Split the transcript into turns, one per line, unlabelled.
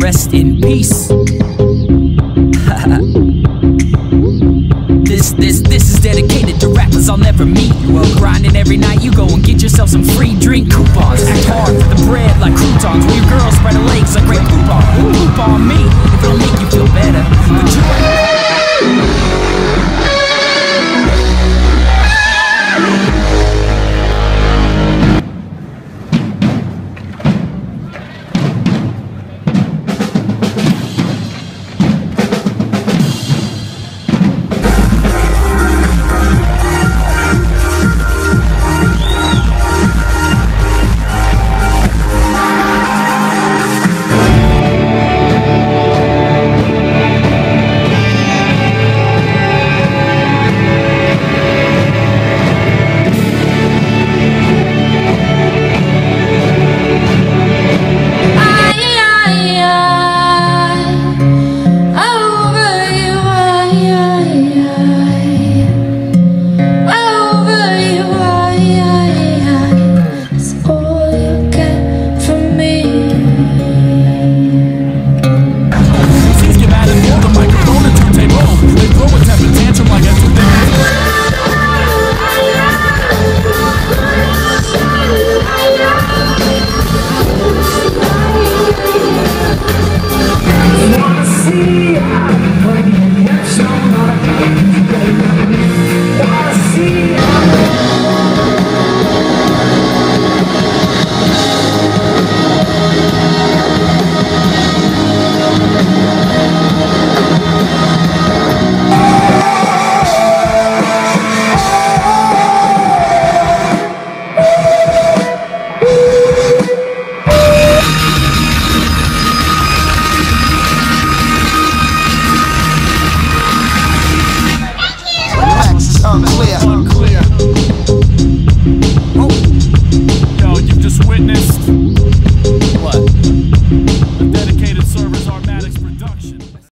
rest in peace. this, this, this is dedicated to rappers I'll never meet. Well, grinding every night, you go and get yourself some free drink coupons. Act hard for the bread like croutons. When your girl spread her legs like great poop on, poop on me.